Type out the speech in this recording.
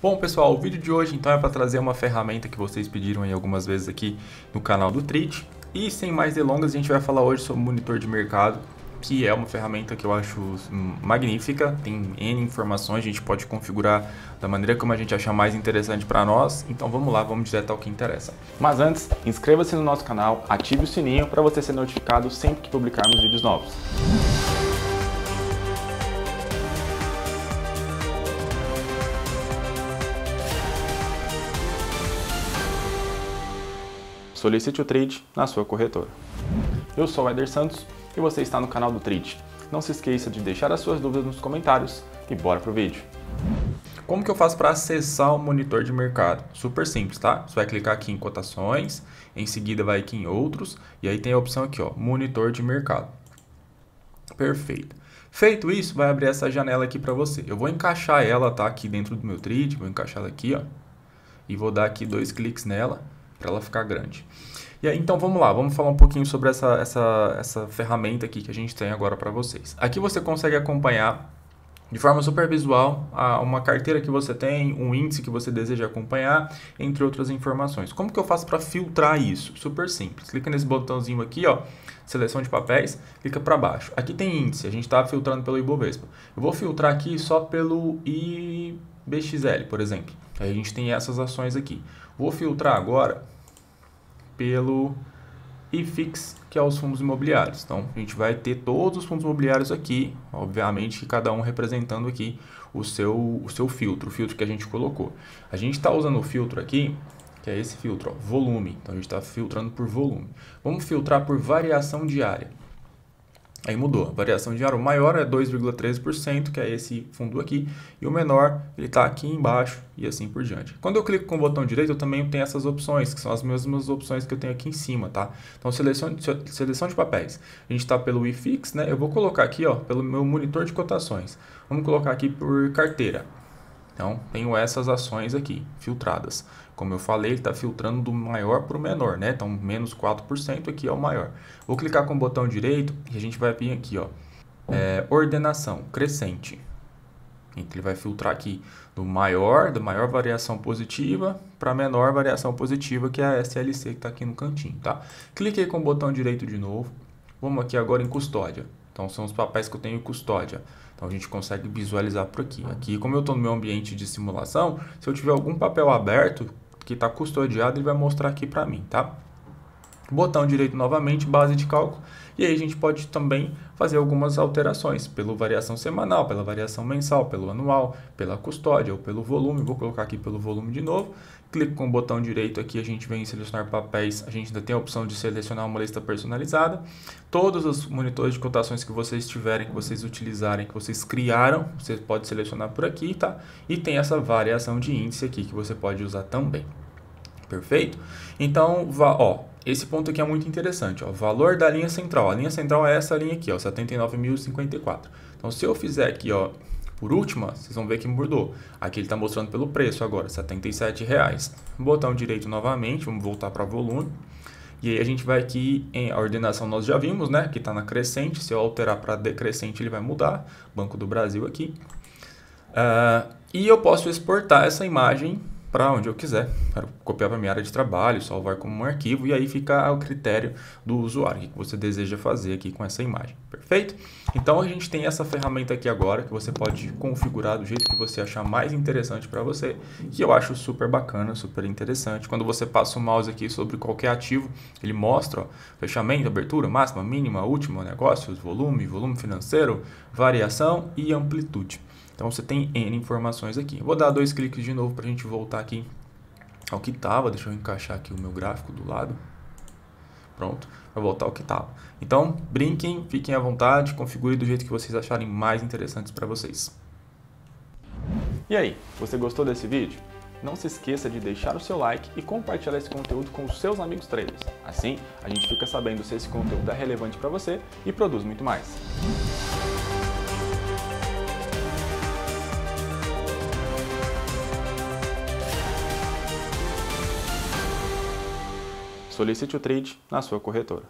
Bom pessoal, o vídeo de hoje então é para trazer uma ferramenta que vocês pediram aí algumas vezes aqui no canal do Trit. E sem mais delongas, a gente vai falar hoje sobre monitor de mercado, que é uma ferramenta que eu acho magnífica, tem N informações, a gente pode configurar da maneira como a gente achar mais interessante para nós. Então vamos lá, vamos direto ao que interessa. Mas antes, inscreva-se no nosso canal, ative o sininho para você ser notificado sempre que publicarmos vídeos novos. Solicite o trade na sua corretora. Eu sou o Eder Santos e você está no canal do Trade. Não se esqueça de deixar as suas dúvidas nos comentários e bora pro vídeo. Como que eu faço para acessar o monitor de mercado? Super simples, tá? Você vai clicar aqui em cotações, em seguida vai aqui em outros e aí tem a opção aqui, ó, monitor de mercado. Perfeito. Feito isso, vai abrir essa janela aqui para você. Eu vou encaixar ela, tá? Aqui dentro do meu trade, vou encaixar ela aqui, ó. E vou dar aqui dois cliques nela para ela ficar grande. E aí, então vamos lá, vamos falar um pouquinho sobre essa, essa, essa ferramenta aqui que a gente tem agora para vocês. Aqui você consegue acompanhar de forma super visual uma carteira que você tem, um índice que você deseja acompanhar, entre outras informações. Como que eu faço para filtrar isso? Super simples. Clica nesse botãozinho aqui, ó, seleção de papéis, clica para baixo. Aqui tem índice, a gente está filtrando pelo Ibovespa. Eu vou filtrar aqui só pelo IBXL, por exemplo. Aí a gente tem essas ações aqui. Vou filtrar agora pelo IFIX, que é os fundos imobiliários. Então, a gente vai ter todos os fundos imobiliários aqui, obviamente, cada um representando aqui o seu, o seu filtro, o filtro que a gente colocou. A gente está usando o filtro aqui, que é esse filtro, ó, volume. Então, a gente está filtrando por volume. Vamos filtrar por variação diária. Aí mudou. A variação diária, o maior é 2,13%, que é esse fundo aqui, e o menor, ele está aqui embaixo e assim por diante. Quando eu clico com o botão direito, eu também tenho essas opções, que são as mesmas opções que eu tenho aqui em cima, tá? Então, seleção, seleção de papéis. A gente está pelo IFIX, né? Eu vou colocar aqui, ó, pelo meu monitor de cotações. Vamos colocar aqui por carteira. Então, tenho essas ações aqui, filtradas. Como eu falei, ele está filtrando do maior para o menor, né? Então, menos 4% aqui é o maior. Vou clicar com o botão direito e a gente vai vir aqui, ó. É, ordenação crescente. Então, ele vai filtrar aqui do maior, da maior variação positiva para menor variação positiva, que é a SLC que está aqui no cantinho, tá? Cliquei com o botão direito de novo. Vamos aqui agora em custódia. Então, são os papéis que eu tenho em custódia. Então, a gente consegue visualizar por aqui. Aqui, como eu estou no meu ambiente de simulação, se eu tiver algum papel aberto que está custodiado, ele vai mostrar aqui para mim, tá? Botão direito novamente, base de cálculo. E aí a gente pode também fazer algumas alterações, pela variação semanal, pela variação mensal, pelo anual, pela custódia ou pelo volume. Vou colocar aqui pelo volume de novo clico com o botão direito aqui, a gente vem em selecionar papéis, a gente ainda tem a opção de selecionar uma lista personalizada. Todos os monitores de cotações que vocês tiverem, que vocês utilizarem, que vocês criaram, você pode selecionar por aqui, tá? E tem essa variação de índice aqui que você pode usar também. Perfeito? Então, ó, esse ponto aqui é muito interessante, ó, valor da linha central. A linha central é essa linha aqui, ó, 79.054. Então, se eu fizer aqui, ó, por última, vocês vão ver que mudou. Aqui ele está mostrando pelo preço agora, R$ 77,00. Botão direito novamente, vamos voltar para volume. E aí a gente vai aqui em a ordenação nós já vimos, né? Que está na crescente. Se eu alterar para decrescente ele vai mudar. Banco do Brasil aqui. Uh, e eu posso exportar essa imagem para onde eu quiser. Quero copiar para minha área de trabalho, salvar como um arquivo e aí fica ao critério do usuário, o que você deseja fazer aqui com essa imagem. Perfeito? Então a gente tem essa ferramenta aqui agora que você pode configurar do jeito que você achar mais interessante para você, que eu acho super bacana, super interessante. Quando você passa o mouse aqui sobre qualquer ativo, ele mostra ó, fechamento, abertura, máxima, mínima, última, negócios, volume, volume financeiro, variação e amplitude. Então você tem N informações aqui. Vou dar dois cliques de novo para a gente voltar aqui ao que estava. Deixa eu encaixar aqui o meu gráfico do lado. Pronto, vai voltar ao que estava. Então, brinquem, fiquem à vontade, configure do jeito que vocês acharem mais interessantes para vocês. E aí, você gostou desse vídeo? Não se esqueça de deixar o seu like e compartilhar esse conteúdo com os seus amigos traders. Assim, a gente fica sabendo se esse conteúdo é relevante para você e produz muito mais. Solicite o trade na sua corretora.